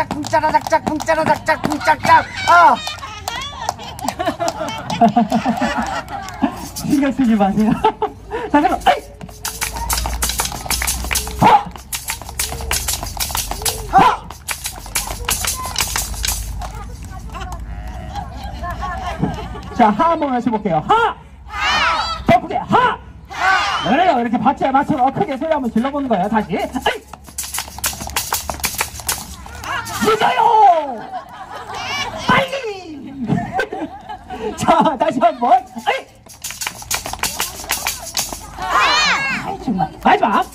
짜라작작 쿵짜라작작 쿵짜라작작 쿵짝짝 어 신경 쓰지 마세요. 자, 그럼, 에이! 허! 허! 자, 하 한번 해볼게요. 하! 더 크게, 하! 그래요. 이렇게 박자에 맞춰서 크게 소리 한번 질러보는 거예요. 다시. 에이! 늦어요! 빨리! 자, 다시 한 번. 에이! 아이, 정말. 마지막.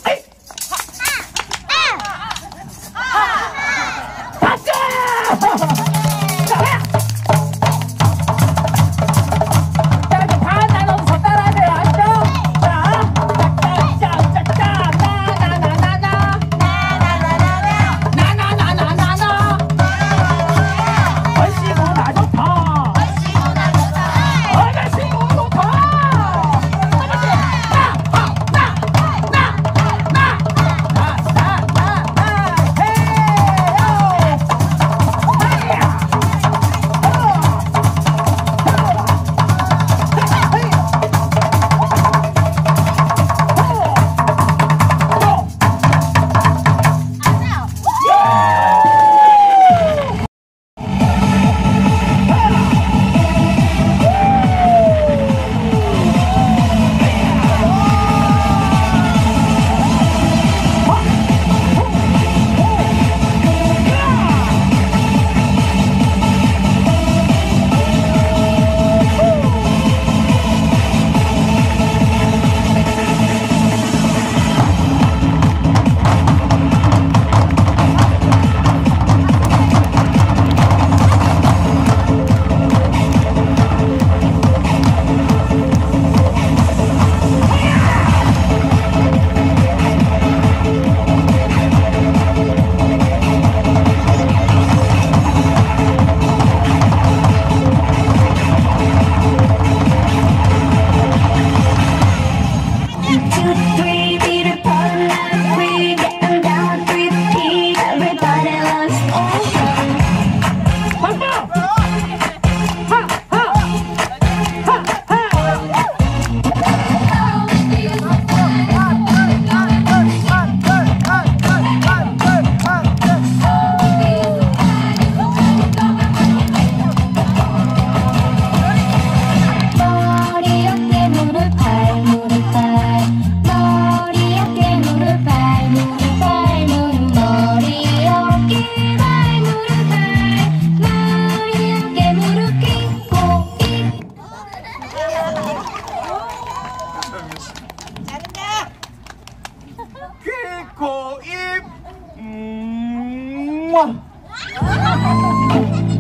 Coib. Mwah. Mm.